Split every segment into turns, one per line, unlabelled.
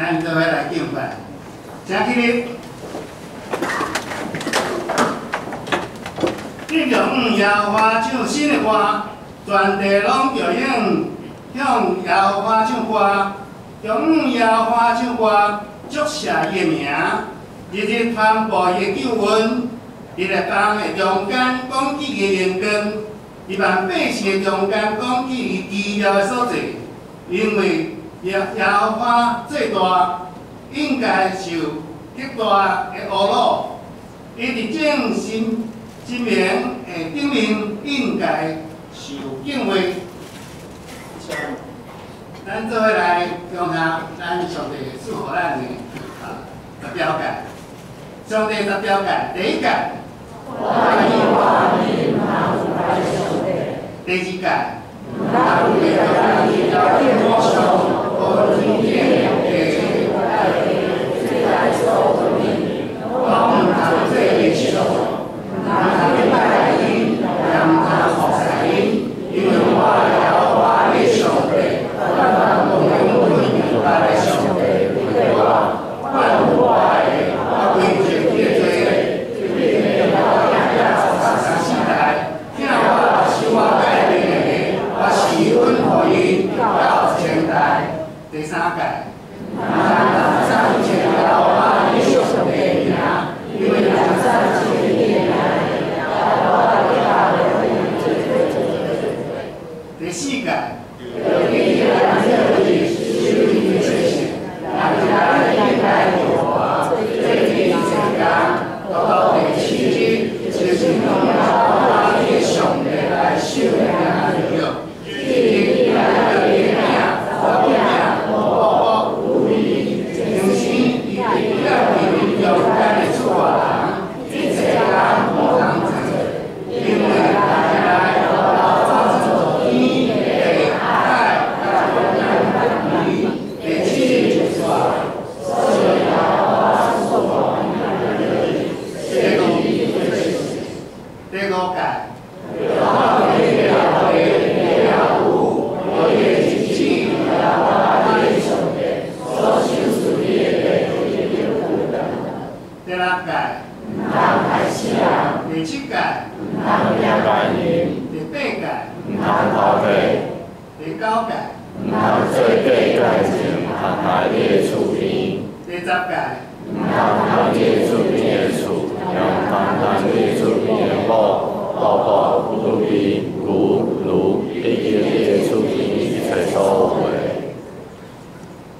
咱做伙来敬拜，请起立。敬重耶和华唱新的歌，全地拢着应向耶和华唱歌，向耶和华唱歌，祝谢伊的名，日日传播伊的救恩，日日帮的中间讲起伊的荣光，一万百姓中间讲起伊奇妙的所在，因为耶耶和华最大，应该受极大的侮辱，伊伫正心。今年诶，顶面应该受敬畏。咱做伙来讲下咱上帝赐予咱的啊十标杆。上帝十标杆，第一界。第六届，唔通太奢望；第七届，唔通太便宜；第八届，唔通太贵；第九届，唔通做假
价钱；第十届，注意。
第十届，唔通偷借出片
的素材，通偷借出片的歌，报告不独立，古鲁，第十一届出片是社会。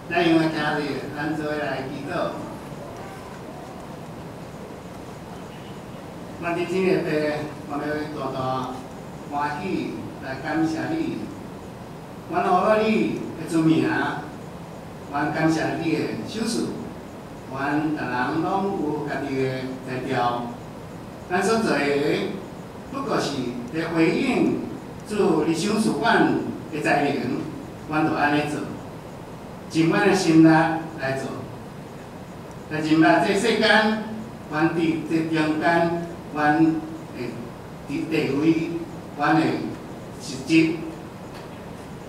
那因为家里安卓来几多？我伫今日地，我要大大欢喜来感谢你。阮呼了你的尊名，阮感谢你的手术，阮逐人拢有家己的代表。咱所做的不过是在回应做你手术馆的家民，阮就安尼做，尽阮的心力来做。但是嘛，这世间，阮伫这中间。阮诶伫地位阮诶实质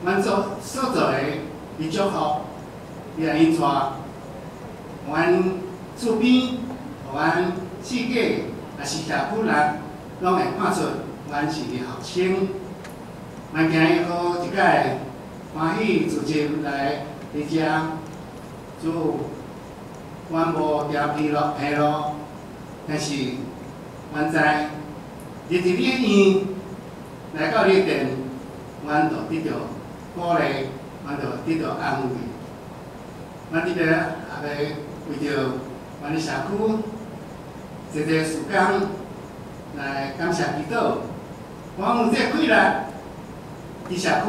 阮做所做诶伫中学伫啊迄逝阮厝边阮四界啊是遐久人拢会看出阮是伫学生阮今日好一个欢喜自然来伫遮祝阮无条件落去咯但是万载，日日月圆，来到你殿，阮就得到鼓励，阮就得到安慰。阮伫咧也要为着阮的社区，一个时间来感谢祈祷。我有这快乐，伫社区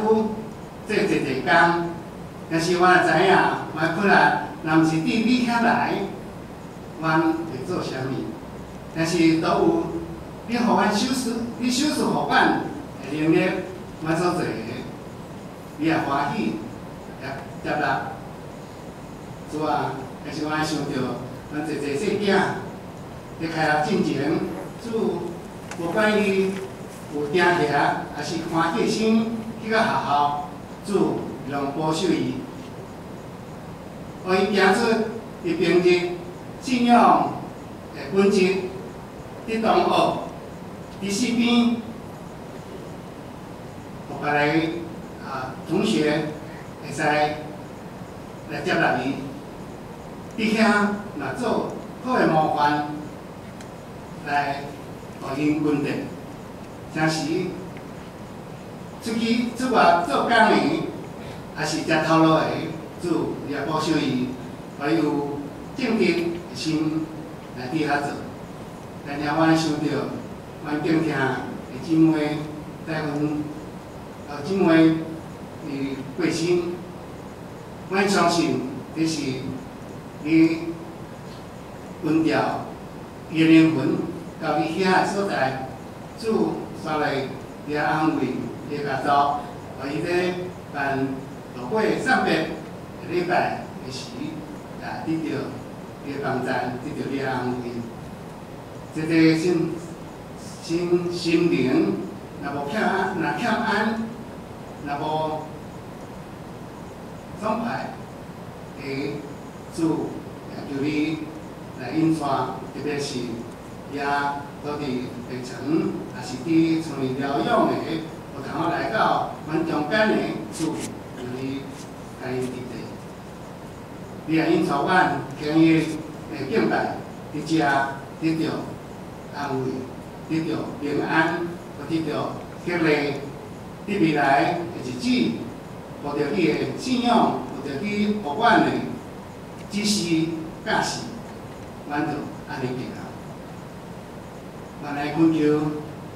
做一日工，但是我也知影，我可能若毋是对你遐来，阮会做啥物？但是倒有你互阮修拾，你修拾互阮的能力蛮少侪个，你也欢喜，也接纳，是吧？但是我也想着咱一做细囝，你开学进前，祝不管伊有听起，还是欢喜心去个学校，祝让保守伊，互伊行出伊平日信仰诶本质。伫同学伫身边，互别个啊同学会使来接纳伊，伫遐若做好诶模范来互因稳定，诚时出去出外做工诶，也是食头路诶，主也保守伊，互伊有正直诶心来伫遐做。但是阮想到，阮敬听诶姊妹带阮，呃姊妹伫过身，阮相信这是你温调伊诶灵魂到伊遐诶所在，主煞来伫遐安慰伊诶家族，互伊咧办落过上百个礼拜诶时，也得到伊诶帮助，得到你诶安慰。这个心心心灵，若无欠安，若欠安，若无爽快，诶，主也求你来引带，特别是也到伫地层，也是伫厝里疗养的，有通好来到阮中间的主，求你来因伫地，你也引带阮今日的敬拜，伫遮得着。安慰，得到平安，得到激励，伫未来的日子，获得你的信仰，获得你互阮的指示、教示，阮就安尼行。阮来恳求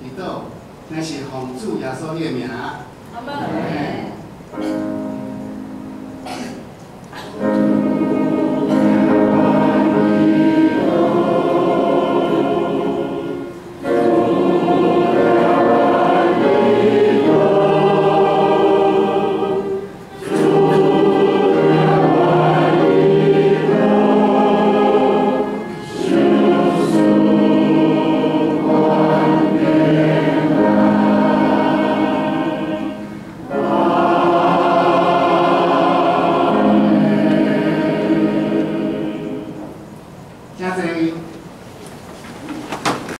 祈祷，乃是奉主耶稣的名。阿门。